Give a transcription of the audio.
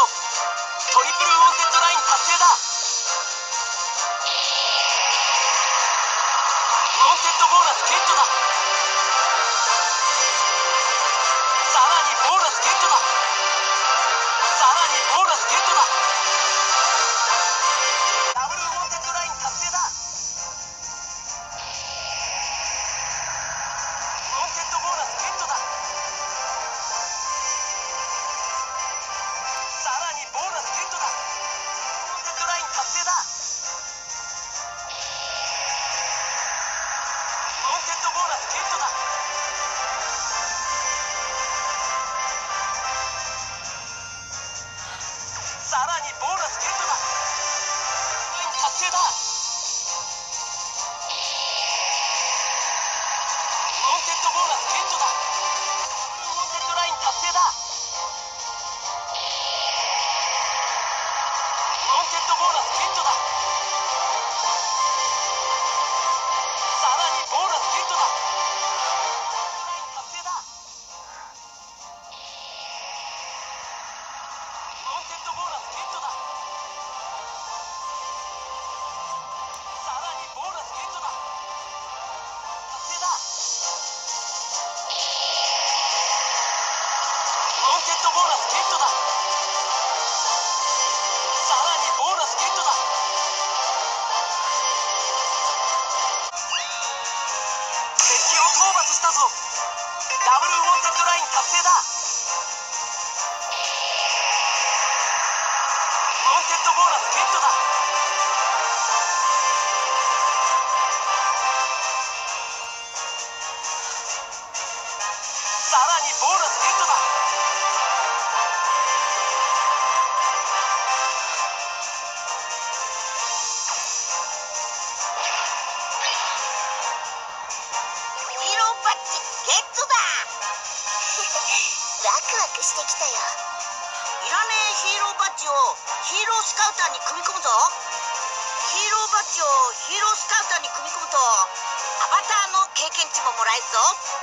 トリプルウォンテッドライン達成だ。ウォンテッドボーナスゲットだ。にボーナスゲットだ。ライン達成だ。ウォンテッドボーナスゲットだ。ウォンテッドライン達成だ。ウォンテッドボーナスゲットだ。ダブルウォンタッドライン達成だ。ットだワクワクしてきたよ。いらねえヒーローバッジをヒーロースカウターに組み込むぞ。ヒーローバッジをヒーロースカウターに組み込むとアバターの経験値ももらえるぞ。